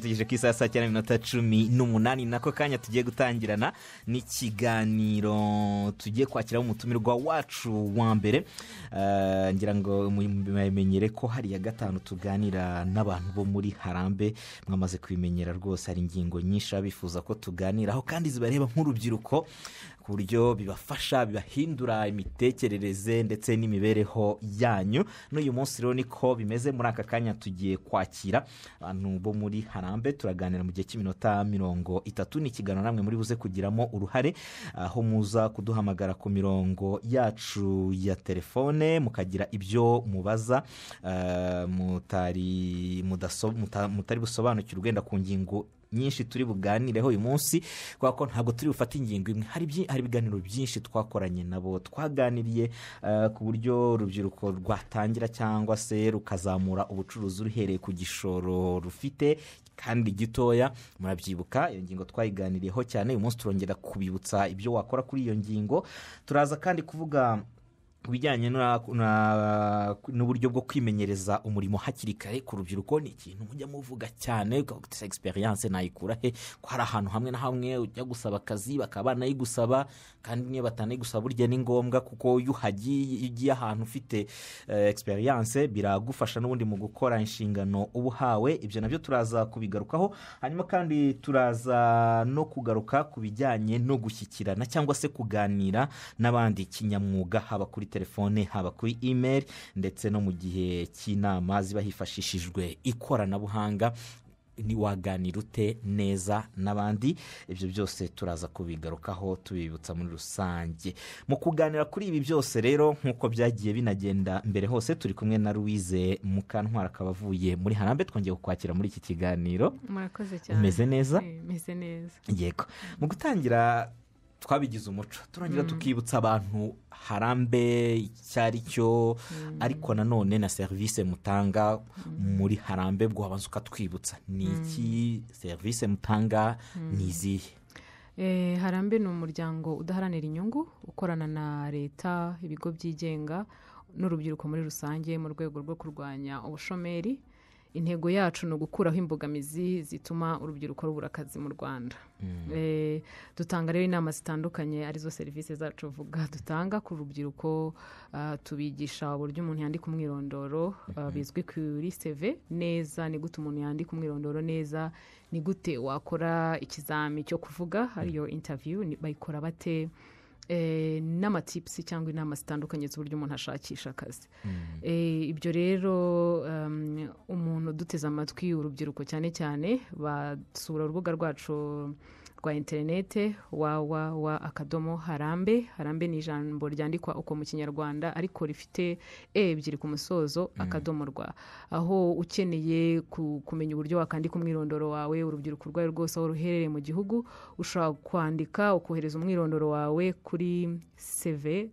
tugejeje ku isaha saa cyenda n'iminota cumi n'umunani. Nako kanya tugiye gutangirana n'ikiganiro tugiye kwakiraho umutumirwa wacu wa mbere. Eh, ngira ngo mumenyere ko hari iya gatanu tuganira n'abantu bo muri harambe. Mwamaze kubimenyera rwose hari ingingo nyinshi bifuza ko tuganiraho kandi zibareba nk'urubyiruko. Ku buryo bibafasha bibahindura imitekerereze ndetse n'imibereho yanyu. N'uyu munsi rero niko bimeze muri aka kanya tugiye kwakira abantu bo muri harambe turaganira mu gihe cy'iminota mirongo itatu. Ni ikiganiro namwe muri buze kugiramo uruhare aho muza kuduhamagara ku mirongo yacu ya telefone mukagira ibyo mubaza eh, mutari busobanukirwe wenda ku ngingo nyinshi turi buganireho uyu munsi kubera ko ntabwo turi bufate ingingo imwe. Hari ibiganiro byinshi twakoranye nabo. Twaganiriye eh, ku buryo urubyiruko rwatangira cyangwa se rukazamura ubucuruzi ruhereye ku gishoro rufite. Kandi gitoya murabyibuka iyo ngingo twayiganiriyeho cyane uyu munsi turongera kubibutsa ibyo wakora kuri iyo ngingo. Turaza kandi kuvuga ku bijyanye na- na- n'uburyo bwo kwimenyereza umurimo hakiri kare ku rubyiruko ni ikintu mujya muvuga cyane ukavuga ati egisperiyanse nayikura he? Ko hari ahantu hamwe na hamwe ujya gusaba akazi bakaba banayigusaba kandi niyo batanayigusaba burya ni ngombwa kuko iyo uhagiye iyo ugiye ahantu ufite egisperiyanse biragufasha n'ubundi mu gukora inshingano uba uhawe. Ibyo na byo turaza kubigarukaho hanyuma kandi turaza no kugaruka ku bijyanye no gushyikirana cyangwa se kuganira n'abandi kinyamwuga haba kuri telefone haba kuri imeri ndetse no mu gihe cy'inama ziba hifashishijwe ikoranabuhanga ntiwaganira ute neza n'abandi? Ibyo byose turaza kubigarukaho tubibutsa muri rusange. Mu kuganira kuri ibi byose rero nk'uko byagiye binagenda mbere hose turi kumwe na louise mukantwara akaba avuye muri harambe twongeye kukwakira muri iki kiganiro. Murakoze cyane. Umeze neza? Eh, meze neza. Yego. Mu gutangira twabigize umuco. Turongera tukibutsa abantu harambe icyo ari cyo ariko nanone na serivisi mutanga muri harambe bwo wabanza ukatwibutsa. Ni iki serivisi mutanga? Ni izihe? Eh, harambe ni umuryango udaharanira inyungu ukorana na leta ibigo byigenga n'urubyiruko muri rusange mu rwego rwo kurwanya ubushomeri. Intego yacu ni ugukuraho imbogamizi zituma urubyiruko rubura akazi mu rwanda. Eh, dutanga rero inama zitandukanye ari zo serivisi zacu vuga dutanga ku rubyiruko ah, tubigisha uburyo umuntu yandika umwirondoro ah, bizwi kuri seve neza ni gute umuntu yandika umwirondoro neza ni gute wakora ikizami cyo kuvuga. Ariyo intaviyu ni- bayikora bate? N'amatipusi cyangwa inama zitandukanye z'uburyo umuntu ashakisha akazi. Eh, ibyo rero um, umuntu uduteze amatwi urubyiruko cyane cyane basura urubuga rwacu rwa interinete wawawa akadomo harambe. Harambe ni ijambo ryandikwa uko mu kinyarwanda ariko rifite e ebyiri ku musozo akadomo rwa. Aho ukeneye ku- kumenya uburyo wakandika umwirondoro wawe urubyiruko rwo rwose aho ruherereye mu gihugu ushobora kwandika ukohereza umwirondoro wawe kuri seve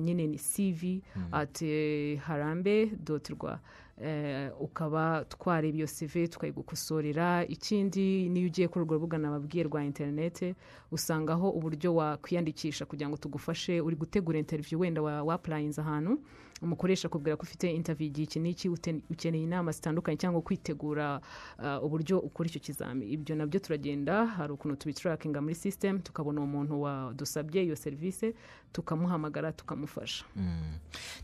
nyine ni cv ati harambe doti rwa. Ukaba twareba iyo cv tukayigukosorera ikindi niyo ugiye kuri urwo rubuga nababwiye rwa interinete usangaho uburyo wakwiyandikisha kugira ngo tugufashe. Uri gutegura interiviyu wenda wa- wapurayinze ahantu. Umukoresha akubwira ko ufite intaviyu igihe iki n'iki ukeneye inama zitandukanye cyangwa kwitegura ah, uburyo ukora icyo kizami. Ibyo na byo turagenda hari ukuntu tubiturakinga muri sisitemu tukabona uwo muntu wadusabye iyo serivisi tukamuhamagara tukamufasha. Mm.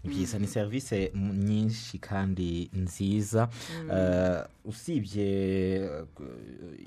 ni byiza ni serivisi nyinshi kandi nziza. Eh, usibye eh,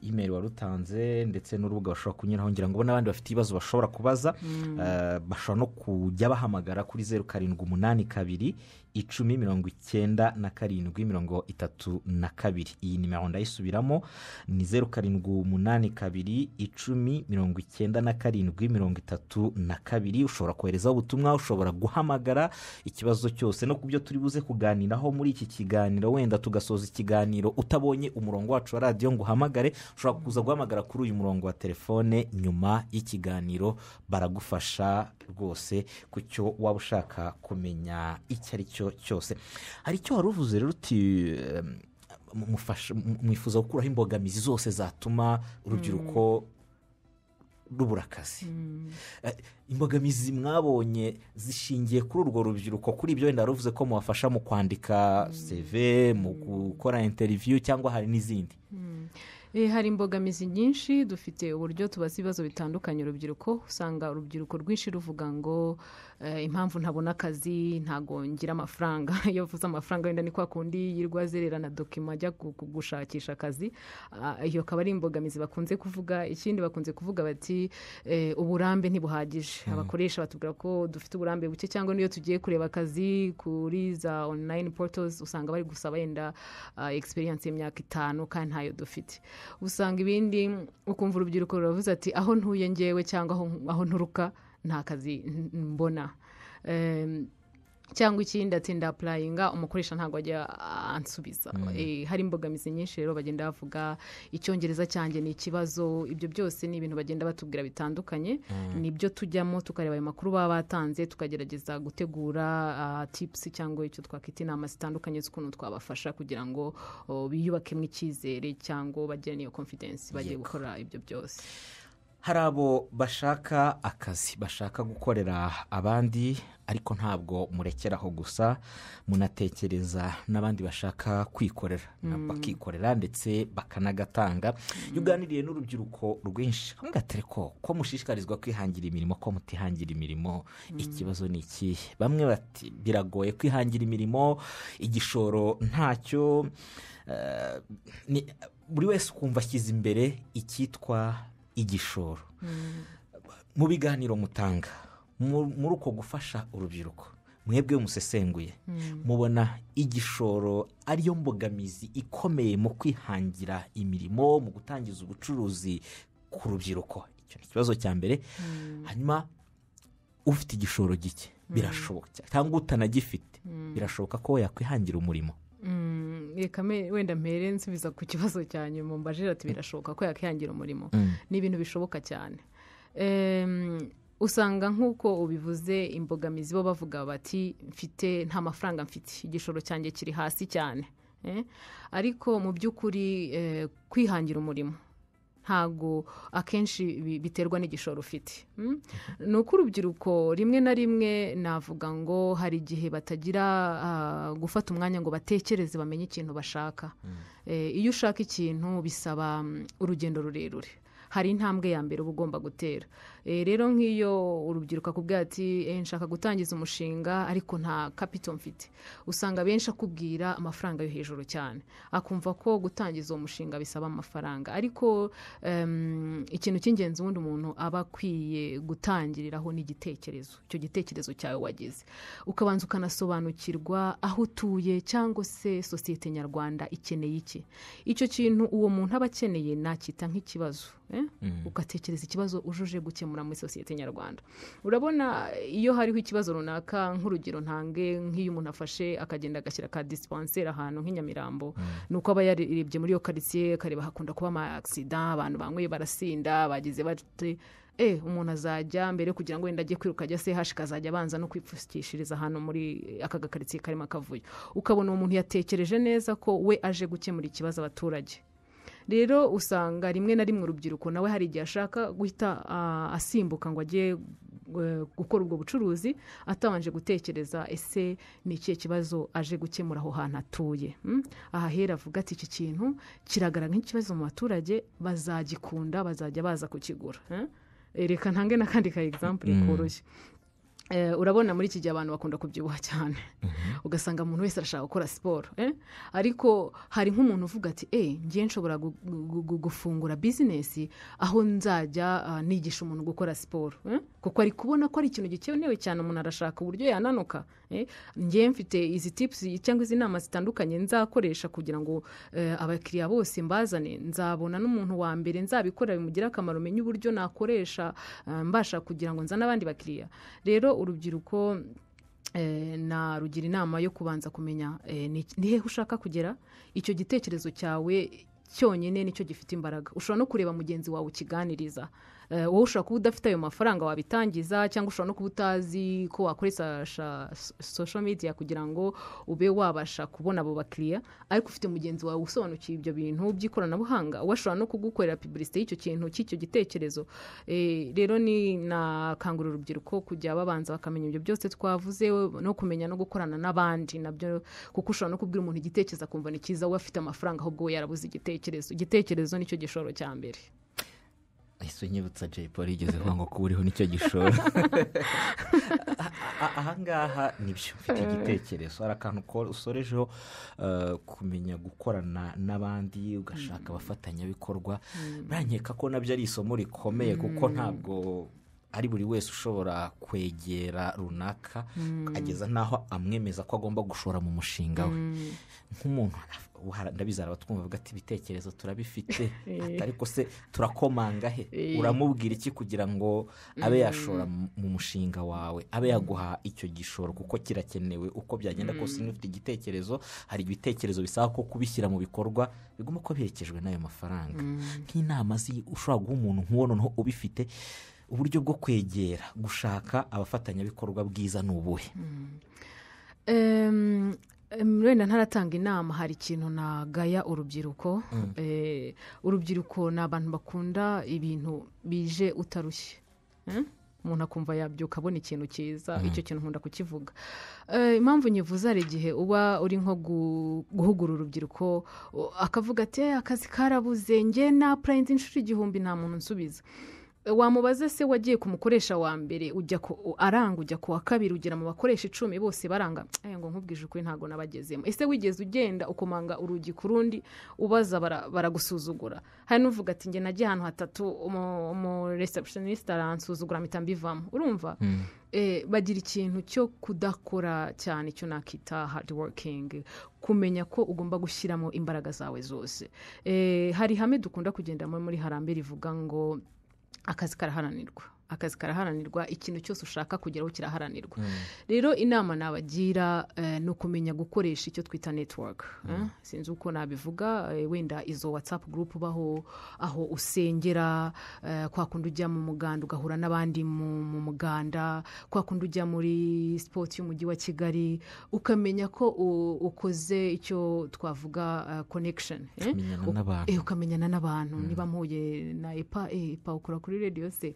imeri wari utanze ndetse n'urubuga bashobora kunyuraho ngira ngo n'abandi bafite ibibazo bashobora kubaza Eh, bashobora no kujya bahamagara kuri zeru karindwi umunani kabiri kabiri icumi mirongo icyenda na karindwi mirongo itatu na kabiri. Iyi nimero ndayisubiramo ni zeru karindwi umunani kabiri icumi mirongo icyenda na karindwi mirongo itatu na kabiri. Ushobora koherezaho ubutumwa ushobora guhamagara ikibazo cyose. No ku byo turi buze kuganiraho muri iki kiganiro wenda tugasoza ikiganiro utabonye umurongo wacu wa radiyo ngo uhamagare. Ushobora kuza guhamagara kuri uyu murongo wa telefone nyuma y'ikiganiro. Baragufasha rwose ku cyo waba ushaka kumenya icyo ari cyo cyose. Hari icyo wari uvuze rero uti mwifuza gukuraho imbogamizi zose zatuma urubyiruko rubura akazi. Eh, imbogamizi mwabonye zishingiye kuri urwo rubyiruko kuri ibyo wenda ruvuze ko mubafasha mu kwandika seve mu gukora interiviyu cyangwa hari n'izindi. Eh, hari imbogamizi nyinshi dufite uburyo tubaza ibibazo bitandukanye urubyiruko. Usanga urubyiruko rwinshi ruvuga ngo impamvu ntabona akazi ntago ngira amafaranga. Iyo uvuze amafaranga wenda ni kwa kundi yirwa azererana dokima ajya gu- gu- gushakisha akazi. Ah, iyo akaba ari imbogamizi bakunze kuvuga. Ikindi bakunze kuvuga bati eh, uburambe ntibuhagije. Abakoresha batubwira ko dufite uburambe buke cyangwa niyo tugiye kureba akazi kuri za online portals usanga bari gusaba yenda uh, experience y'imyaka itanu kandi ntayo dufite. Usanga ibindi ukumva urubyiruko ruravuze ati aho ntuye ngewe cyangwa aho nturuka. Nta kazi mbona cyangwa ikindi ati ndapurayinga umukoresha ntabwo ajya ansubiza. Eh, hari imbogamizi nyinshi rero bagenda bavuga icyongereza cyanjye ni ikibazo ibyo byose ni ibintu bagenda batubwira bitandukanye. Nibyo tujyamo tukareba ayo makuru baba batanze tukagerageza gutegura ah, tips cyangwa icyo twakwita inama zitandukanye z'ukuntu twabafasha kugira ngo oh, biyubakemo icyizere cyangwa bagire n'iyo confidence bagiye Yego. gukora ibyo byose. Hari abo bashaka akazi bashaka gukorera abandi ariko ntabwo murekeraho gusa munatekereza n'abandi bashaka kwikorera. Na- bakikorera ndetse bakanagatanga iyo uganiriye n'urubyiruko rwinshi. Ntugatere ko ko mushishikarizwa kwihangira imirimo ko mutihangira imirimo. Ikibazo ni ikihe bamwe bati biragoye kwihangira imirimo igishoro ntacyo. Eh, buri wese ukumva ashyize imbere icyitwa igishoro. Mu biganiro mutanga mu- muri uko gufasha urubyiruko mwebwe musesenguye mubona igishoro ariyo mbogamizi ikomeye mu kwihangira imirimo mu gutangiza ubucuruzi ku rubyiruko. Icyo ni ikibazo cya mbere. Hanyuma ufite igishoro gike birashoboka. Cyangwa utanagifite birashoboka ko yakwihangira umurimo. Mm, reka wenda mpere nsubiza ku kibazo cya nyuma mbajije ati birashoboka ko yakwihangira umurimo. Ni ibintu bishoboka cyane. Usanga nk'uko ubivuze imbogamizi bo bavuga bati mfite nta mafaranga mfite. Igishoro cyanjye kiri hasi cyane Eh? ariko mu by'ukuri eh, kwihangira umurimo ntago akenshi bi- biterwa n'igishoro ufite Mm? ni uko urubyiruko rimwe na rimwe navuga ngo hari igihe batagira ah, gufata umwanya ngo batekereze bamenye ikintu bashaka. Eh, iyo ushaka ikintu bisaba mm, urugendo rurerure. Hari intambwe ya mbere uba ugomba gutera. Rero nk'iyo urubyiruko akubwira ati "Eh, nshaka gutangiza umushinga ariko nta kapito mfite. Usanga benshi akubwira amafaranga yo hejuru cyane. Akumva ko gutangiza uwo mushinga bisaba amafaranga. Ariko ikintu cy'ingenzi ubundi umuntu aba akwiye gutangiriraho ni igitekerezo. Icyo gitekerezo cyawe wagize. Ukabanza ukanasobanukirwa aho utuye cyangwa se sosiyete nyarwanda ikeneye iki. Icyo kintu uwo muntu aba akeneye nacyita nk'ikibazo eh? ugatekereza ikibazo ujuje gukemura. Muri sosiyete nyarwanda. Urabona iyo hariho ikibazo runaka nk'urugero ntange nk'iyo umuntu afashe akagenda agashyira ka disipanseri ahantu nk'inyamirambo ni uko aba yarebye muri iyo karitsiye akareba hakunda kuba ama agisida abantu banyweye barasinda bagize bate. E umuntu azajya mbere yo kugira ngo wenda ajye kwiruka ajya sehashi kazajya abanza no kwipfukishiriza ahantu muri aka gakaritsiye karimo akavuyo. Ukabona uwo muntu yatekereje neza ko we aje gukemura ikibazo abaturage. Rero usanga rimwe na rimwe urubyiruko nawe hari igihe ashaka guhita asimbuka ngo ajye eh, gukora ubwo bucuruzi atabanje gutekereza ese ni ikihe kibazo aje gukemura aho hantu atuye Mm? aha hera avuga ati iki kintu kiragaragara nk'ikibazo mu baturage bazagikunda bazajya baza kukigura? Eh, reka ntange n'akandi ka egisampure koroshye Eh, urabona muri iki gihe abantu bakunda kubyibuha cyane ugasanga umuntu wese arashaka gukora siporo eh? ariko hari nk'umuntu uvuga ati eh ngiye nshobora gu- gu- gu- gufungura bizinesi aho nzajya ah, nigisha umuntu gukora siporo eh? kuko ari kubona ko ari ikintu gikenewe cyane umuntu arashaka uburyo yananuka eh? ngiye mfite izi tipusi cyangwa izi nama zitandukanye nzakoresha kugira ngo eh, abakiriya bose mbazane. Nzabona n'umuntu wa mbere nzabikorera bimugire akamaro menye uburyo nakoresha ah, mbasha kugira ngo nzane abandi bakiriya. Rero urubyiruko eh, narugira inama yo kubanza kumenya eh, ni hehe ushaka kugera? Icyo gitekerezo cyawe cyonyine ni cyo gifite imbaraga. Ushobora no kureba mugenzi wawe ukiganiriza. Eh, wowe ushobora kuba udafite ayo mafaranga wabitangiza cyangwa ushobora no kuba utazi ko wakoresha sha- social media kugira ngo ube wabasha kubona abo bakiriya. Ariko ufite mugenzi wawe usobanukiwe ibyo bintu by'ikoranabuhanga we ashobora no kugukorera publicité y'icyo kintu cy'icyo gitekerezo. Eh, rero ni nakangurira urubyiruko kujya babanza bakamenya ibyo byose twavuze no kumenya no gukorana n'abandi na byo kuko ushobora no kubwira umuntu igitekerezo akumva ni cyiza we afite amafaranga ahubwo we yarabuze igitekerezo. Igitekerezo ni cyo gishoro cya mbere. Ese unyibutsa jay paul yigeze kuvuga ngo kuba uriho ni cyo gishoro ahangaha ni byo mfite igitekerezo. Hari akantu usorejeho eh, kumenya gukorana n'abandi ugashaka abafatanyabikorwa. Burankeka ko na byo ari isomo rikomeye kuko ntabwo ari buri wese ushobora kwegera runaka ageza n'aho amwemeza ko agomba gushora mu mushinga we. Nk'umuntu uha- ndabizi abatwumva bavuga ati ibitekerezo turabifite. Ariko se turakomanga he? Eh. uramubwira iki kugira ngo abe yashora mu mu mushinga wawe? Abe yaguha icyo gishoro kuko kirakenewe. Uko byagenda kose niba ufite igitekerezo hari ibitekerezo bisaba ko kubishyira mu bikorwa bigomba kuba biherekejwe n'ayo mafaranga. Nk'inama ushobora guha umuntu nk'uwo noneho ubifite uburyo bwo kwegera gushaka abafatanyabikorwa bwiza ni ubuhe? Em, wenda ntaratanga inama hari ikintu nagaya urubyiruko. Eh, urubyiruko ni abantu bakunda ibintu bije utarushye. Eh? umuntu akumva yabyuka abona ikintu cyiza icyo kintu nkunda kukivuga. Eh, impamvu nyivuze hari igihe uba uri nko gu- guhugura urubyiruko akavuga ati "Eh, akazi karabuze nge na purayinzi inshuro igihumbi nta muntu nsubiza. Wamubaza se wagiye ku mukoresha wa mbere ujya aranga ujya ku wa kabiri ugera mu bakoresha icumi bose baranga. "Eh, ngo nkubwije ukuri ntabwo nabagezemo. Ese wigeze ugenda ukomanga urugi ku rundi ubaza bara- baragusuzugura? Hari n'uvuga ati njye nagiye ahantu hatatu umu- umu receptionist aransuzugura mpita mbivamo. Urumva? Eh, bagira ikintu cyo kudakora cyane icyo nakita hard working kumenya ko ugomba gushyiramo imbaraga zawe zose. Eh, hari ihame dukunda kugendamo muri harambe rivuga ngo akazi karaharanirwa akazi karaharanirwa ikintu cyose ushaka kugeraho kiraharanirwa. Rero inama nabagira eh, ni ukumenya gukoresha icyo twita network. Eh? sinzi uko nabivuga eh, wenda izo whatsapp group baho aho usengera kwa kundi ujya mu muganda ugahura n'abandi mu mu muganda kwa kundi ujya muri sport y'umujyi wa kigali ukamenya ko ukoze icyo twavuga eh, ukamenyana n'abantu. niba mpuye na epa epa ukora kuri radiyo se.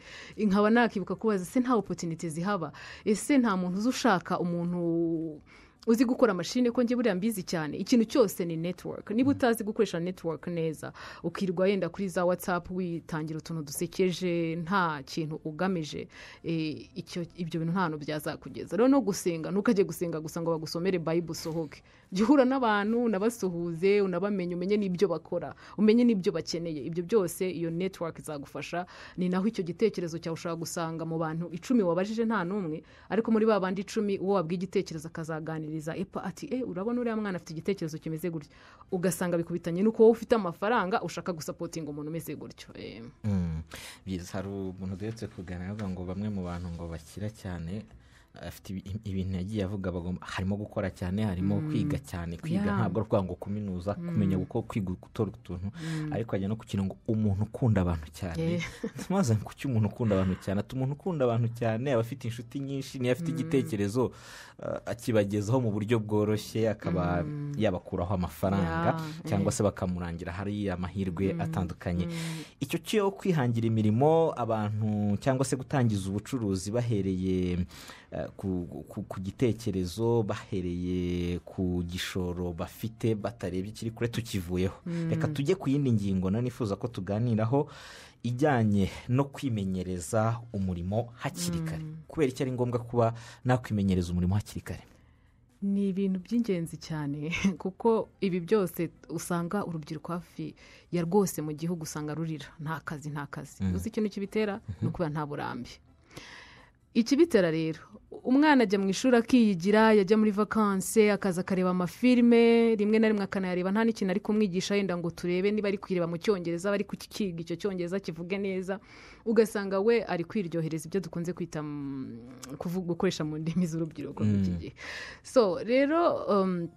Nkaba nakibuka kubaza se nta opotinite zihaba ese nta muntu uzi ushaka umuntu uzi gukora mashini ko njye buriya mbizi cyane? Ikintu cyose ni network. Niba utazi gukoresha network neza ukirwa yenda kuri za whatsapp witangira utuntu dusekeje nta kintu ugamije eh, ibyo bintu nta hantu byazakugeza. Rero no gusenga ntukajye gusenga gusa ngo bagusomere bayibu usohoke. Jya uhura n'abantu unabasuhuze unabamenye umenye n'ibyo bakora umenye n'ibyo bakeneye. Ibyo byose iyo network izagufasha ni naho icyo gitekerezo cyawe ushobora gusanga mu bantu icumi wabajije nta n'umwe ariko muri ba bandi icumi uwo wabwiye igitekerezo akazaganiriza. Epa ati e urabona uriya mwana afite igitekerezo kimeze gutya? Ugasanga bikubitanye n'uko wowe ufite amafaranga ushaka gusapotinga umuntu umeze gutyo. Eh, Mm. byiza hari umuntu duhetse kuganira ngo bamwe mu bantu ngo bakira cyane afite ibi- ibintu yagiye avuga harimo gukora cyane harimo kwiga cyane kwiga ntabwo ari ukuvuga ngo kuminuza kumenya uko kwiga gutora utuntu ariko hajya no ku kintu ngo umuntu ukunda abantu cyane. Yeah. tumaze kuki umuntu ukunda abantu cyane? Ati umuntu ukunda abantu cyane aba afite inshuti nyinshi niyo afite igitekerezo uh, akibagezaho mu buryo bworoshye akaba yabakuraho amafaranga cyangwa se bakamurangira hari amahirwe atandukanye. Icyo cyo kwihangira imirimo abantu cyangwa se gutangiza ubucuruzi bahereye eh, ku, ku, gitekerezo bahereye ku gishoro bafite batarebye ikiri kure tukivuyeho. Reka tujye ku yindi ngingo nifuza ko tuganiraho ijyanye no kwimenyereza umurimo hakiri kare. Kubera icyo ari ngombwa kuba nakwimenyereza umurimo hakiri kare. Ni ibintu by'ingenzi cyane kuko ibi byose usanga urubyiruko hafi ya rwose mu gihugu usanga rurira. Nta kazi nta kazi. Uzi ikintu kibitera? Ni ukubera nta burambe ikibitera rero? Umwana ajya mu ishuri akiyigira yajya muri vakanse akaza akareba amafilime rimwe na rimwe akanayareba nta n'ikintu ari kumwigisha yenda ngo turebe niba ari kwireba mu cyongereza bari kukiga icyo cyongereza kivuge neza ugasanga we ari kwiryohereza ibyo dukunze kwita mm, kuvuga gukoresha mu ndimi z'urubyiruko muri iki gihe. So rero um,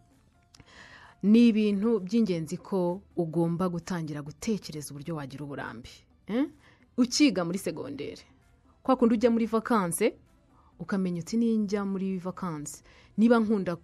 ni ibintu by'ingenzi ko ugomba gutangira gutekereza uburyo wagira uburambe eh? ukiga muri segonderi kwa kundi ujya muri vakanse ukamenya uti ninjya muri vakanse niba nkunda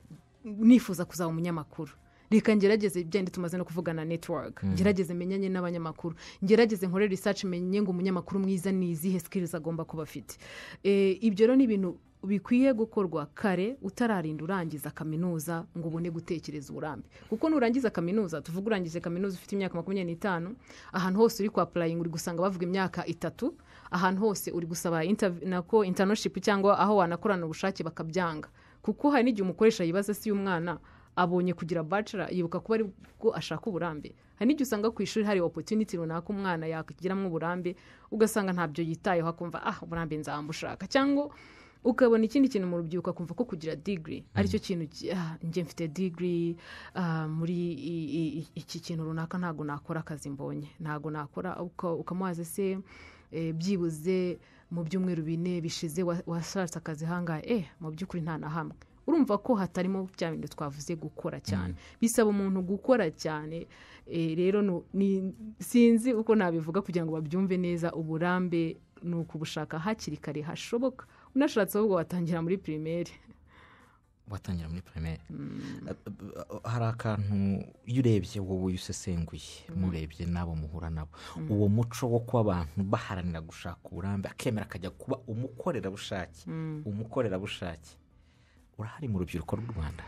nifuza kuzaba umunyamakuru. Reka ngerageze byenda tumaze no kuvugana network. Ngerageze menyanye n'abanyamakuru. Ngerageze nkore research menye ngo umunyamakuru mwiza ni izihe skills agomba kuba afite. Eh, ibyo rero ni ibintu bikwiye gukorwa kare utararinda urangiza kaminuza ngo ubone gutekereza uburambe. Kuko nurangiza kaminuza tuvuga urangije kaminuza ufite imyaka makumyabiri n'itanu ahantu hose uri kwa purayingi uri gusanga bavuga imyaka itatu ahantu hose uri gusaba nako intanoshipu cyangwa aho wanakorana ubushake bakabyanga. Kuko hari n'igihe umukoresha yibaza si umwana abonye kugira bachelor yibuka kuba ari bwo ashaka uburambe. Hari n'igihe usanga ku ishuri hari opportunity runaka umwana yakigiramo uburambe ugasanga ntabyo yitayeho akumva ah uburambe nzambushaka cyangwa ukabona ikindi kintu mu rubyiruko akumva ko kugira digiri ari cyo kintu ki- ah, njye mfite digiri ah, muri iki kintu runaka ntabwo nakora akazi mbonye. Ntabwo nakora uka- ukamubaza se byibuze mu byumweru bine bishize wa- washatse akazi hangahe? Eh mu by'ukuri nta na hamwe. Urumva ko hatarimo bya bindi twavuze gukora cyane. Bisaba umuntu gukora cyane. Eh, rero sinzi uko nabivuga kugira ngo babyumve neza uburambe ni ukubushaka hakiri kare hashoboka. Unashatse ahubwo watangira muri pirimeri watangira muri pirimeri hari akantu iyo urebye wowe iyo usesenguye murebye n'abo muhura nabo. Uwo muco wo kuba abantu baharanira gushaka uburambe akemera akajya kuba umukorerabushake. Umukorerabushake. Urahari mu rubyiruko rw'u rwanda?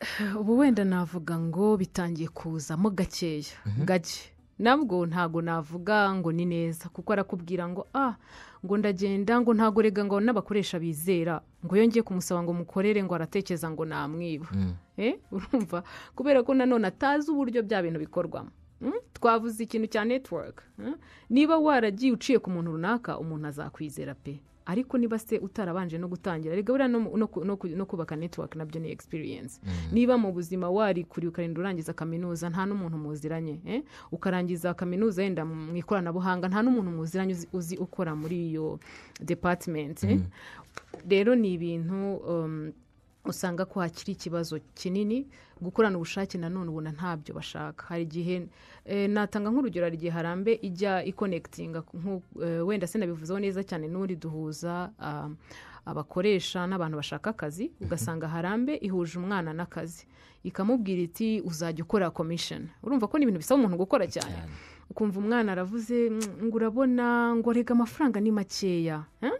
Ubu wenda navuga ngo bitangiye kuzamo gakeya. Gake. Nabwo ntabwo navuga ngo ni neza kuko arakubwira ngo ah ngo ndagenda ngo ntabwo rega ngo n'abakoresha bizera ngo iyo ngiye kumusaba ngo mukorere ngo aratekereza ngo namwiba Eh, urumva? Kubera ko nanone atazi uburyo bya bintu bikorwamo. Mm? twavuze ikintu cya netiwaka niba waragiye uciye ku muntu runaka umuntu azakwizera pe. Ariko niba se utarabanje no gutangira rega buriya no, no, ku- no, ku- no kubaka netiwaka na byo ni experience niba mu buzima warikuriye ukarinda urangiza kaminuza nta n'umuntu muziranye eh? ukarangiza kaminuza yenda mu ikoranabuhanga nta n'umuntu muziranye uzi, ukora muri iyo department eh? rero ni ibintu um, usanga ko hakiri ikibazo kinini gukorana ubushake nanone ubona ntabyo bashaka. Hari igihe eh, natanga nk'urugero hari igihe harambe ijya ikonekitinga eh, wenda sinabivuzeho neza cyane n'uri duhuza abakoresha n'abantu bashaka akazi ugasanga harambe ihuje umwana n'akazi. Ikamubwira iti uzajya ukora komishoni urumva ko ni ibintu bisaba umuntu gukora cyane. Ukumva umwana aravuze "Mm, ngo urabona ngo rega amafaranga ni makeya. Eh?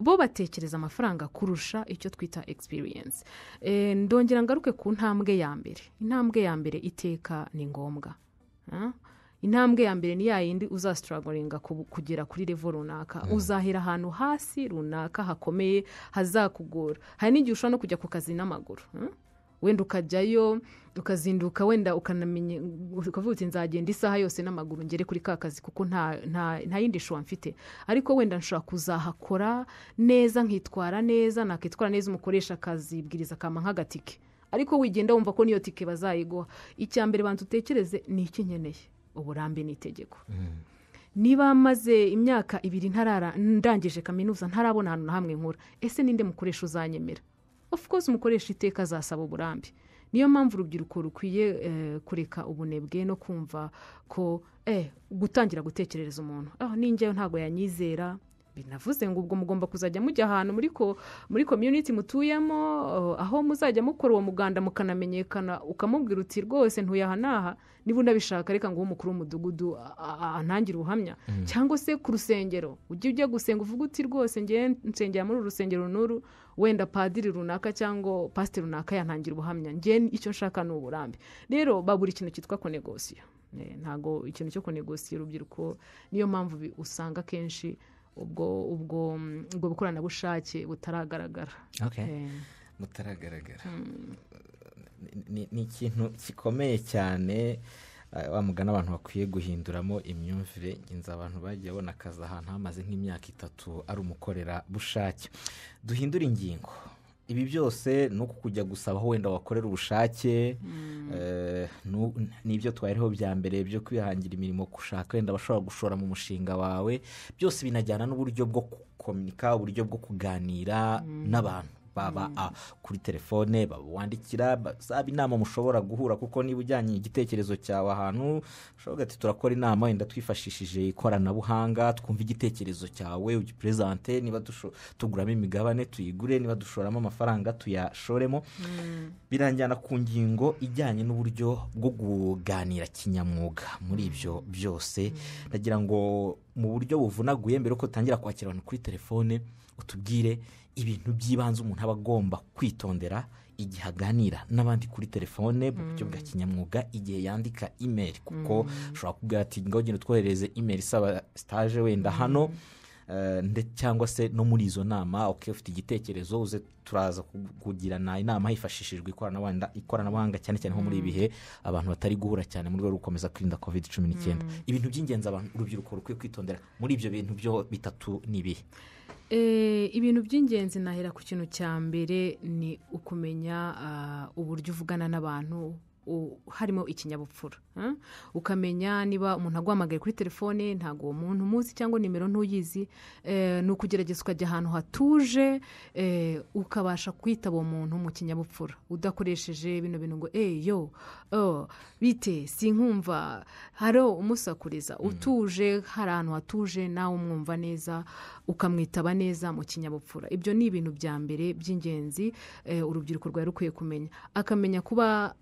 Bo batekereza amafaranga kurusha icyo twita experience. Eh, ndongera ngaruke ku ntambwe ya mbere. Intambwe ya mbere iteka ni ngombwa. Intambwe ya mbere ni ya yindi uzasitaragoringa kugera kuri revo runaka. Uzahera ahantu hasi runaka hakomeye hazakugora. Hari n'igihe ushobora no kujya ku kazi n'amaguru ah? Wenda ukajyayo ukazinduka wenda ukanamenya ukavuga uti nzagenda isaha yose n'amaguru ngere kuri ka kazi kuko nta nta- nta yindi shuwa mfite. Ariko wenda nshobora kuzahakora neza nkitwara neza nakitwara neza umukoresha akazibwiriza akama nk'agatike. Ariko wigenda wumva ko niyo tike bazayiguha icya mbere banza utekereze ni iki nkeneye uburambe ni itegeko. Niba maze imyaka ibiri ntarara ndangije kaminuza ntarabona ahantu na hamwe nkora ese ninde mukoresha uzanyemera? Of course umukoresha iteka azasaba uburambe niyo mpamvu urubyiruko rukwiye eh, kureka ubunebwe no kumva ko eh, gutangira gutekerereza umuntu. Ah, ninjyewe ntabwo yanyizera. Binavuze ngo ubwo mugomba kuzajya mujya ahantu muri ko muri community mutuyemo uh, aho muzajya mukora uwo muganda mukanamenyekana ukamubwira uti rwose ntuye aha n'aha niba unabishaka reka ngo umukuru w'umudugudu antangire ubuhamya. Cyangwa se ku rusengero ujye ujya gusenga uvuga uti rwose ngewe nsengera muri uru rusengero n'uru wenda padiri runaka cyangwa pasiteri runaka yantangira ubuhamya. Ngewe icyo nshaka ni uburambe. Rero babura ikintu cyitwa konegosiyo Eh, ntabwo ikintu cyo konegosiyo urubyiruko niyo mpamvu usanga akenshi ubwo ubwo ubwo bukoranabushake butaragaragara. Okay. Eh, mutaragaragara Ni- ni ikintu gikomeye cyane eh, wa mugani abantu bakwiye guhinduramo imyumvire ngenzi abantu bagiye babona akazi ahantu hamaze nk'imyaka itatu ari umukorerabushake. Duhindure ingingo. Ibi byose ni uku kujya gusaba aho wenda wakorera ubushake eh, nu- n'ibyo twariho bya mbere byo kwihangira imirimo gushaka wenda bashobora gushora mu mushinga wawe byose binajyana n'uburyo bwo gukominika uburyo bwo kuganira n'abantu. Baba ah, kuri telefone baba wandikira basaba inama mushobora guhura kuko niba ujyanye igitekerezo cyawe ahantu ushobora ati turakora inama wenda twifashishije ikoranabuhanga twumva igitekerezo cyawe ugiperezante niba tuguramo imigabane tuyigure niba dushoramo amafaranga tuyashoremo. Biranjyana ku ngingo ijyanye n'uburyo bwo kuganira kinyamwuga. Muri ibyo byose ndagira ngo mu buryo buvunaguye mbere yuko dutangira kwakira abantu kuri telefone utubwire ibintu by'ibanze umuntu aba agomba kwitondera igihe aganira n'abandi kuri telefone mu buryo bwa kinyamwuga igihe yandika imeri kuko ushobora kubwira ati ngaho ugenda utwohereze imeri isaba sitaje wenda hano. Eh, cyangwa se no muri izo nama ok ufite igitekerezo uze turaza ku- kugirana inama hifashishijwe ikoranabuhanga cyane cyane nko muri ibi bihe abantu batari guhura cyane mu rwego rwo gukomeza kwirinda covid cumi n'icyenda ibintu by'ingenzi urubyiruko rukwiye kwitondera muri ibyo bintu byo bitatu ni ibihe ibintu by'ingenzi nahera ku kintu cya mbere ni ukumenya ah, uburyo uvugana n'abantu harimo ikinyabupfura ah? ukamenya niba umuntu aguhamagaye kuri telefone ntabwo uwo muntu umuzi cyangwa nimero ntuyizi eh, ni ukugerageza ukajya ahantu hatuje eh, ukabasha kwitaba uwo muntu mu kinyabupfura udakoresheje bino bintu ngo eyo oh, bite sinkumva haro umusakuriza utuje hari ahantu hatuje nawe umwumva neza ukamwitaba neza mu kinyabupfura. Ibyo ni ibintu bya mbere by'ingenzi eh, urubyiruko rwari rukwiye kumenya. Akamenya kuba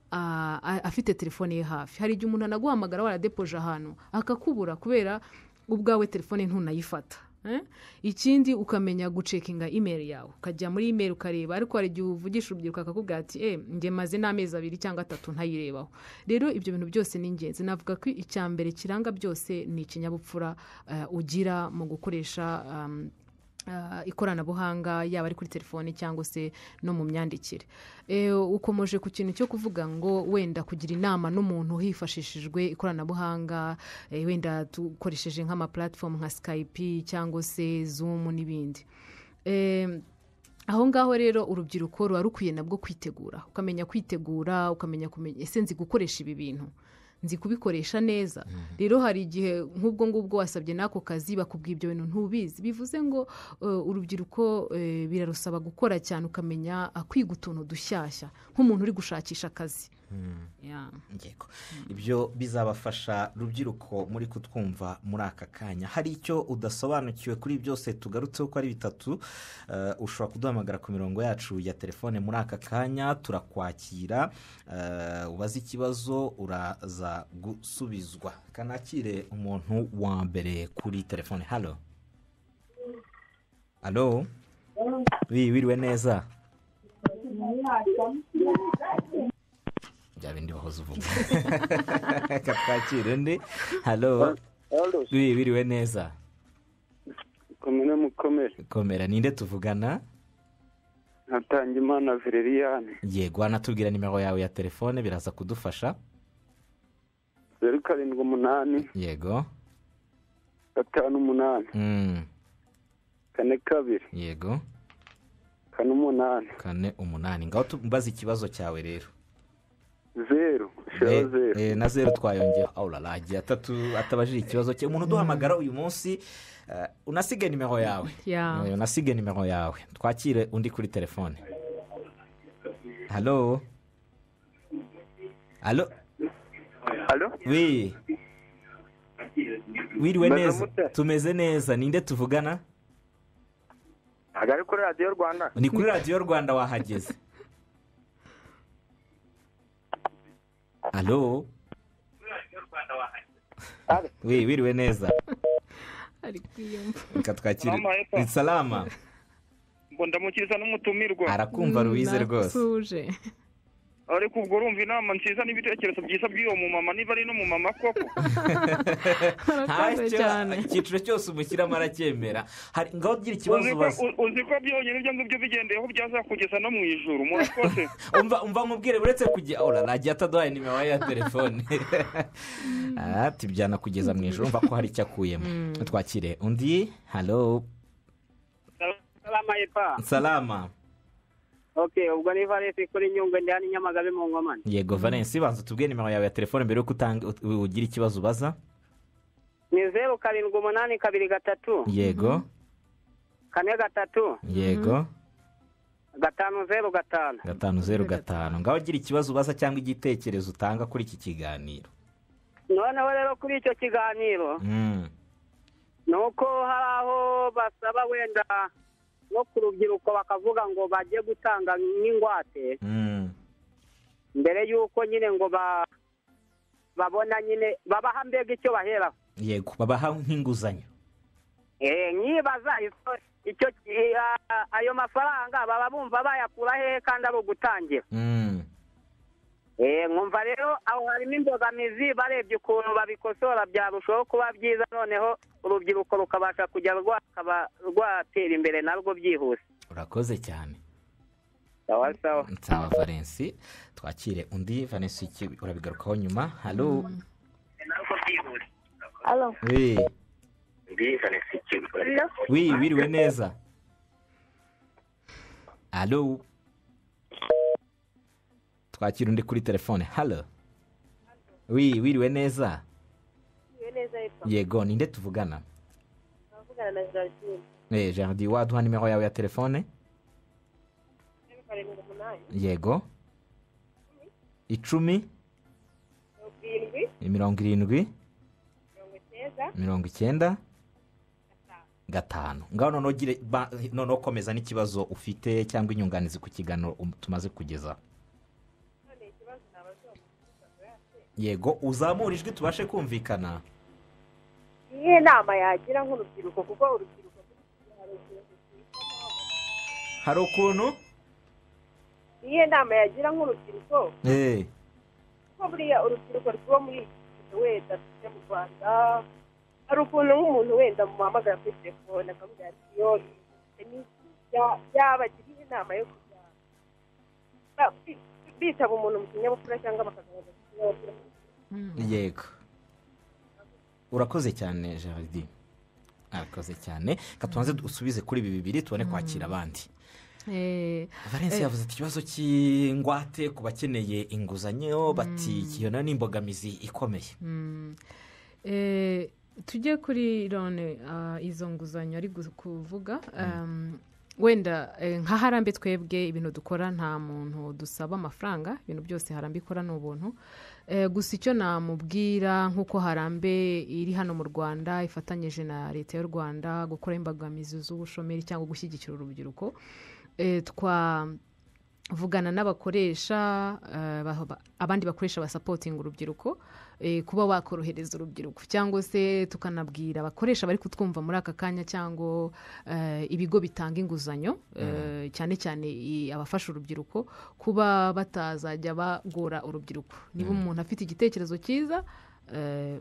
afite telefone ye hafi. Hari igihe umuntu anaguhamagara waradepoje ahantu akakubura kubera ubwawe telefone ntunayifata? Ikindi ukamenya gucekinga imeri yawe. Ukajya muri imeri ukareba ariko hari igihe uvugisha urubyiruko akakubwira ati eh, njye maze n'amezi abiri cyangwa atatu ntayirebaho. Rero ibyo bintu byose ni ingenzi. Navuga ko icya mbere kiranga byose ni ikinyabupfura eh, ugira mu gukoresha um, ikoranabuhanga yaba ari kuri telefone cyangwa se no mu myandikire. Eh, ukomeje ku kintu cyo kuvuga ngo wenda kugira inama n'umuntu hifashishijwe ikoranabuhanga eh, wenda dukoresheje nk'amapuratifomu nka skype cyangwa se zoom n'ibindi. Eh, aho ngaho rero urubyiruko ruba rukwiye nabwo kwitegura. Ukamenya kwitegura ukamenya kumenya ese nzi gukoresha ibi bintu? Nzi kubikoresha neza. Rero hari igihe nk'ubwo ngubwo wasabye n'ako kazi bakubwira ibyo bintu ntubizi. Bivuze ngo eh, urubyiruko eh, birarusaba gukora cyane ukamenya kwiga utuntu dushyashya. Nk'umuntu uri gushakisha akazi. Ibyo bizabafasha rubyiruko muri kutwumva muri aka kanya. Hari icyo udasobanukiwe kuri byose tugarutseho ko ari bitatu eh, ushobora kuduhamagara ku mirongo yacu ya telefone muri aka kanya turakwakira eh, ubaze ikibazo uraza gusubizwa. Kanakire umuntu wa mbere kuri telefone. Halo. Halo. Wi wiriwe neza? Bya bindi wahoze uvuga reka twakire undi halo wiriwe neza. Komine mukomere. Komera ninde tuvugana? Natanga imana vereriyane yego wanatubwira nimero yawe ya telefone biraza kudufasha. Zeru karindwi umunani. Yego. Gatanu umunani. Mm, kane kabiri. Yego. Kane umunani. Kane umunani. Ngaho tumbaze ikibazo cyawe rero. Na zeru twayongeho awurara agiye atatu atabajije ikibazo cye umuntu uduhamagara uyu munsi eh, unasige nimero yawe. Eh, unasige nimero yawe. Twakire undi kuri telefone. Halo halo halo wi wiriwe neza? tumeze neza? Ninde tuvugana? Ntabwo ari kuri radiyo rwanda. Ni kuri radiyo rwanda wahageze. Halo. wi wiriwe neza reka twakire ni salama. Ngo ndamukiriza n'umutumirwa arakumva ruwize rwose ariko ubwo urumva inama nziza n'ibitekerezo byiza by'uwo mumama. Niba ari n'umumama koko? Icyiciro cyose umushyiramo aracyemera hari ngaho ugira ikibazo uzi ko ubaza uzi ko byonyine ibyo ngibyo bigendeyeho byazakugeza no mu ijuru. Murakoze umva umva nkubwire uretse kujya ora nagiye ataduhaye nimero ya telefone. Ati byanakugeza mu ijoro umva ko hari icyo akuyemo. Twakire. Undi? Halo salama. Ok ubwo ni valesi kuri nyungwe ndi hano i nyamagabe mu nkomane yego valence banza utubwire nimero yawe ya telefone mbere yuko ugira ikibazo ubaza. Ni zeru karindwi umunani kabiri gatatu. Yego. Kane gatatu. Yego. Gatanu zeru gatanu. Gatanu zeru gatanu. Ngaho ugira ikibazo ubaza cyangwa igitekerezo utanga kuri iki kiganiro. Noneho rero kuri icyo kiganiro Mm, ni uko hari aho basaba wenda no ku rubyiruko bakavuga ngo bajye gutanga n'ingwate. Mm, mbere y'uko nyine ngo ba babona nyine babaha mbega icyo baheraho yego babaha nk'inguzanyo. Eh, icyo eh, ayo mafaranga baba bumva bayakura hehe kandi ari ugutangira Eh, nkumva rero aho harimo imbogamizi barebye ukuntu babikosora byarushaho kuba byiza noneho urubyiruko rukabasha kujya rwakaba rwatera imbere narwo byihuse. Urakoze cyane. Sawa sawa. Nsaba valensi twakire undi valensi iki urabigarukaho nyuma? Halo? Narwo byihuse Alo. we Alo. wi wiriwe neza. Halo? Twakira undi kuri telefone. Halo. Wi wiriwe neza? Yego ninde tuvugana? Avugana na Gerardine. Eh, jardi waduha nimero yawe ya telefone? Yego. Icumi? Mirongo irindwi. Mirongo icyenda. gatanu. Ngaho noneho komeza n'ikibazo ufite cyangwa inyunganizi ku kiganiro um- tumaze kugezaho yego uzamura ijwi tubashe kumvikana. Niyihe nama yagira nk'urubyiruko kuko urubyiruko hari ukuntu? Niyihe nama yagira nk'urubyiruko? Eh, kuko buriya urubyiruko rwo muri iki gihe wenda tujya mu rwanda hari ukuntu nk'umuntu wenda muhamagara kuri telefone akamubwira ati yo yabagiriye inama yo kujya? Ba- bi- bitaba umuntu mu kinyabupfura cyangwa bakagaragaza yego. Urakoze cyane jardi arakoze cyane. Reka tubanze usubize kuri ibi bibiri tubone kwakira abandi. Eh, valensi Eh. yavuze ati ikibazo cy'ingwate ku bakeneye inguzanyo bati kiyona ni imbogamizi ikomeye. Mm. Eh, tujye kuri rone ah, izo nguzanyo ari kuvuga um, wenda eh, nka harambe twebwe ibintu dukora nta muntu dusaba amafaranga ibintu byose harambe ikora ni ubuntu. Eh, gusa icyo namubwira nk'uko harambe iri hano mu rwanda ifatanyije na leta y'u rwanda gukora imbogamizi z'ubushomeri cyangwa gushyigikira urubyiruko eh, twa vugana n'abakoresha eh, ba- ba- abandi bakoresha basapotinga urubyiruko eh, kuba wakorohereza urubyiruko cyangwa se tukanabwira abakoresha bari kutwumva muri aka kanya cyangwa eh, ibigo bitanga inguzanyo eh, cyane cyane abafasha urubyiruko kuba batazajya bagora urubyiruko. Niba umuntu afite igitekerezo cyiza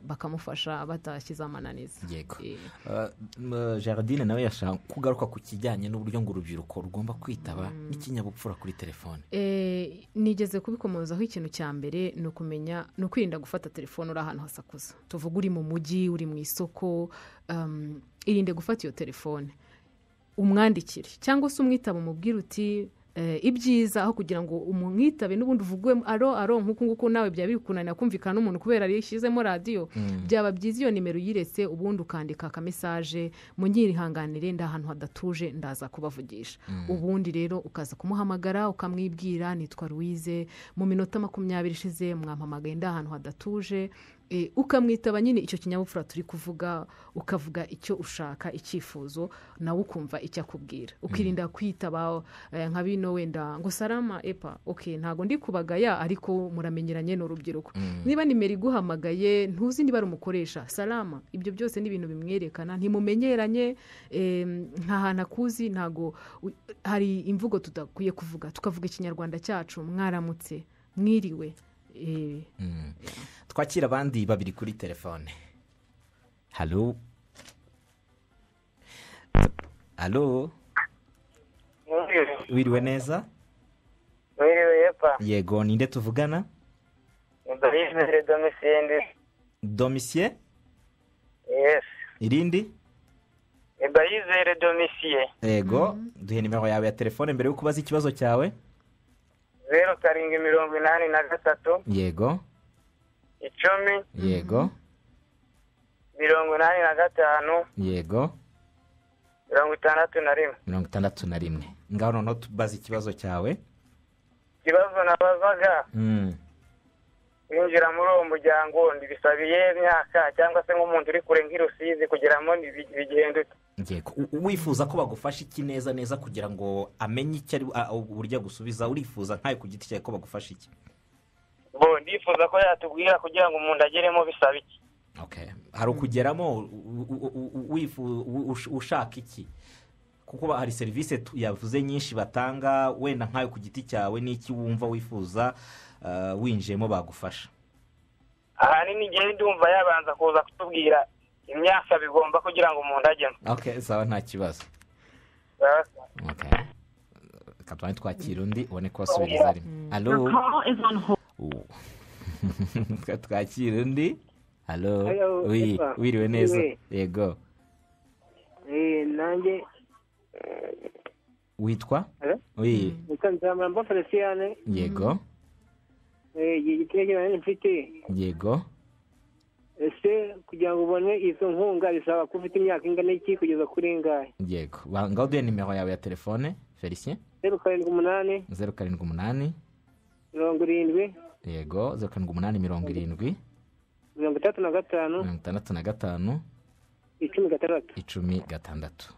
bakamufasha batashyize amananiza. Yego. Eh, Uh, m- Gerardine nawe yashaka kugaruka ku kijyanye n'uburyo ngo urubyiruko rugomba kwitaba n'ikinyabupfura kuri telefone. Eh, nigeze kubikomozaho ikintu cya mbere ni ukumenya ni ukwirinda gufata telefone uri ahantu hasakuza. Tuvuga uri mu mujyi uri mu isoko um, irinde gufata iyo telefone. Umwandikire. Cyangwa se umwitaba umubwire uti eh, ibyiza aho kugira ngo umwitabe n'ubundi uvugwe aro aro nk'uku nguku nawe byaba biri kunanira kumvikana n'umuntu kubera yashyizemo radiyo byaba byiza iyo nimero uyiretse ubundi ukandika akamesaje mu nkirihanganire ndi ahantu hadatuje ndaza kubavugisha. Ubundi rero ukaza kumuhamagara ukamwibwira nitwa louise mu minota makumyabiri ishize mwampamagaye ndi ahantu hadatuje Eh, ukamwitaba nyine icyo kinyabupfura turi kuvuga ukavuga icyo ushaka icyifuzo nawe ukumva icyo akubwira. Ukirinda kwitaba eh, nka bino wenda ngo sarama epa ok ntabwo ndi kubagaya ariko muramenyeranye ni urubyiruko niba nimero iguhamagaye ntuzi niba ari umukoresha. Salama ibyo byose ni ibintu bimwerekana. Ntimumenyeranye eh, nta hantu akuzi ntabwo hari imvugo tudakwiye kuvuga. Tukavuga ikinyarwanda cyacu mwaramutse mwiriwe. Eh, twakira abandi babiri kuri telefone. Halo? Halo? Wiriwe neza? Wiriwe yepa yego ninde tuvugana? Ndabizere domisiyeni domisiye yesi irindi? Ndayizere domisiye yego duhe nimero yawe ya telefone mbere yo kubaza ikibazo cyawe. Zeru karindwi mirongo inani na gatatu. Yego. Icumi yego. mirongo inani na gatanu yego. mirongo itandatu na rimwe. Mirongo itandatu na rimwe. Ngaho noneho tubaze ikibazo cyawe. Ikibazo nabazaga. Mm. kwinjira muri uwo muryango ntibisabiye imyaka cyangwa se nk'umuntu uri kure nk'irusizi kugeramo U- wifuza ko bagufasha iki neza neza kugira ngo amenye icyo ari uburyo agusubiza urifuza ntawe ku giti cyawe ko bagufasha iki? Ndifuza ko yatubwira kugira ngo umuntu ageremo bisaba iki? Okay. hari ukugeramo ushaka iki? Kuko hari serivisi tu- yavuze nyinshi batanga wenda nkayo ku giti cyawe n'iki wumva wifuza uh, winjiyemo bagufasha. Ahanini igihe ndumva yabanza kuza kutubwira imyaka bigomba kugira ngo umuntu ajyemo okay sawa nta kibazo. Reka tubane twakira undi ubone ko wasubiriza rimwe twakira undi alo. Hello, wi Eva. wiriwe neza yego Eh, nanjye witwa Hello? wi nitwa nzamuramba feliciyane yego igihe gitekerezo nari mfite yego ese kugira ngo ubone izo nkunga bisaba ko ufite imyaka ingana iki kugeza kuri ingahe yego ngaho duhe nimero yawe ya telefone felicien. Zeru karindwi umunani zeru karindwi umunani mirongo irindwi. Yego zeru karindwi umunani mirongo irindwi. Mirongo itandatu na gatanu. Mirongo itandatu na gatanu. Icumi gatandatu. Icumi gatandatu.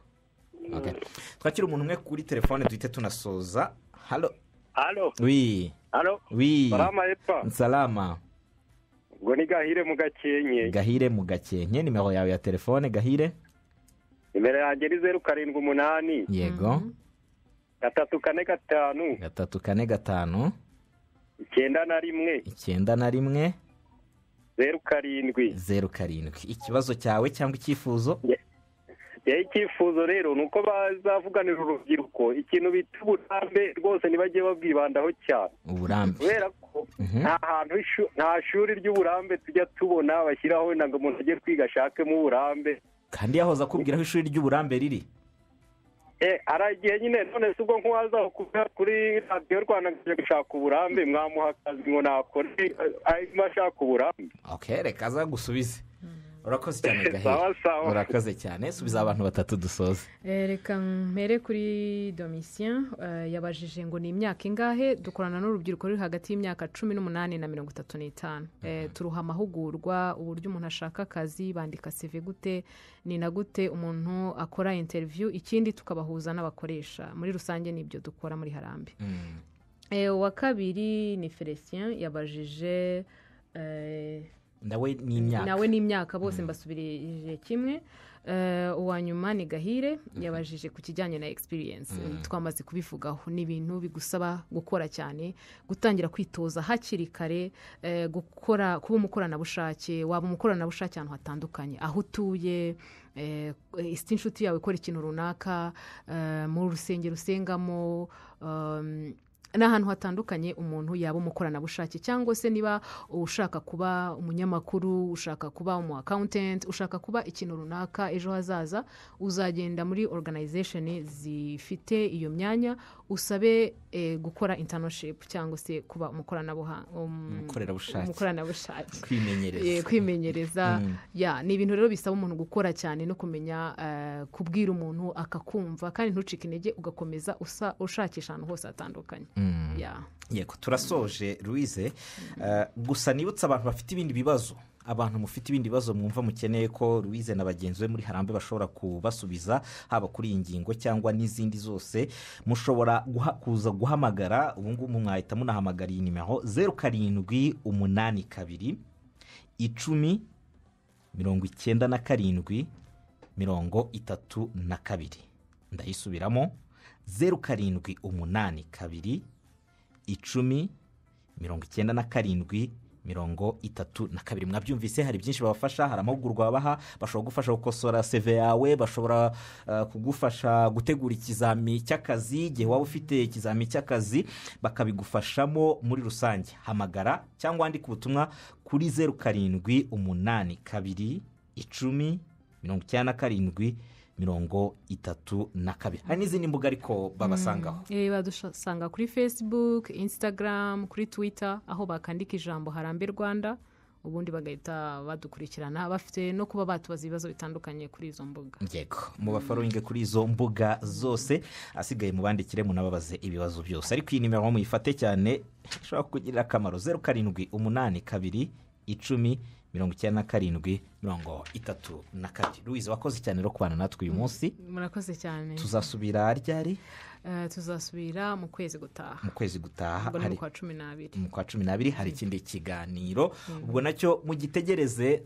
Okay. twakira umuntu umwe kuri telefone duhite tunasoza. Halo. Halo. Wi halo. Wi salama epfa salama. Ubwo ni gahire mu gakenke. Gahire mu gakenke. Nimero yawe ya telefone gahire? Nimero yanjye ni zeru karindwi umunani. Yego. Gatatu kane gatanu. Gatatu kane gatanu. Icyenda na rimwe. Icyenda na rimwe. Zeru karindwi. Zeru karindwi. Ikibazo cyawe cyangwa icyifuzo? Icyifuzo rero ni uko bazavuganira urubyiruko. Ikintu bita uburambe rwose ntibajye babwibandaho cyane. Uburambe. Kubera ko Mhm. nta hantu nta shuri ry'uburambe tujya tubona bashyiraho ngo umuntu ajye kwiga ashakemo uburambe. Kandi yahoze akubwira aho ishuri ry'uburambe riri. Eh, igihe nyine none se ubwo nk'uwaza kuvuga kuri radiyo rwanda ngo gushaka uburambe mwamuha akazi ngo nakore eh, ashaka uburambe reka aza gusubize urakoze cyane sawa. urakoze cyane. Subiza abantu batatu dusoze. Reka mpere kuri domitien eh, yabajije ngo ni imyaka ingahe? Dukorana n'urubyiruko ruri hagati y'imyaka cumi n'umunani na mirongo itatu n'itanu. Eh, turuha amahugurwa uburyo umuntu ashaka akazi bandika seve gute ni na gute umuntu akora interiviyu ikindi tukabahuza n'abakoresha. Muri rusange ni ibyo dukora muri harambe. Eh, uwa kabiri ni felicien yabajije nawe ni imyaka. nawe n'imyaka bose mbasubirije kimwe. Eh, uwa nyuma ni gahire yabajije ku kijyanye na experience. Twamaze kubivugaho ni ibintu bigusaba gukora cyane gutangira kwitoza hakiri kare eh, gukora kuba umukoranabushake waba umukoranabushake ahantu hatandukanye. Aho utuye eh, isi inshuti yawe ikora ikintu runaka eh, mu rusengero usengamo um, n'ahantu hatandukanye umuntu yaba umukoranabushake cyangwa se niba ushaka kuba umunyamakuru ushaka kuba umu akawuntenti ushaka kuba ikintu runaka ejo hazaza uzagenda muri organization zifite iyo myanya usabe eh, gukora internship cyangwa se kuba um, umukoranabushake. Kwimenyereza. Eh, Mm. ni ibintu rero bisaba umuntu gukora cyane no kumenya eh, kubwira umuntu akakumva kandi ntucike intege ugakomeza ushakisha ahantu hose hatandukanye. Mm. Ya yego turasoje louise. Eh, gusa nibutse abantu bafite ibindi bibazo. Abantu mufite ibindi bibazo mwumva mukeneye ko louise na bagenzi be muri harambe bashobora kubasubiza haba kuri iyi ngingo cyangwa n'izindi zose. Mushobora kuza guhamagara ubu ngubu mwahita munahamagara iyi nimero zeru karindwi umunani kabiri icumi mirongo icyenda na karindwi mirongo itatu na kabiri. Ndayisubiramo zeru karindwi umunani kabiri icumi mirongo icyenda na karindwi mirongo itatu na kabiri. Mwabyumvise hari byinshi babafasha hari amahugurwa babaha bashobora kugufasha gukosora seve yawe bashobora uh, kugufasha gutegura ikizami cy'akazi igihe waba ufite ikizami cy'akazi bakabigufashamo muri rusange. Hamagara cyangwa wandike ubutumwa kuri zeru karindwi umunani kabiri icumi mirongo icyenda na karindwi mirongo itatu na kabiri. Hari n'izindi mbuga ariko babasangaho. Eh, badusanga kuri facebook instagram kuri twitter aho bakandika ijambo harambe rwanda ubundi bagahita badukurikirana bafite no kuba batubaza ibibazo bitandukanye kuri izo mbuga. Yego mubafaruwinge kuri izo mbuga zose asigaye mubandikire munababaze ibibazo byose. Ariko iyi nimero muyifate cyane ishobora kukugirira akamaro. Zeru karindwi umunani kabiri icumi mirongo icyenda na karindwi mirongo itatu na kabiri louise wakoze cyane rero kubana natwe uyu munsi. Murakoze cyane. Tuzasubira ryari? Eh, tuzasubira mu kwezi gutaha. Mu kwezi gutaha ubwo ni hari mu kwa cumi n'abiri. Mu kwa cumi n'abiri hari ikindi kiganiro. Ubwo na cyo mugitegereze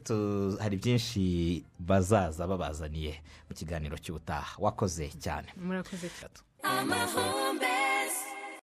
hari byinshi bazaza babazaniye mu kiganiro cy'ubutaha. Wakoze cyane. Murakoze amahombe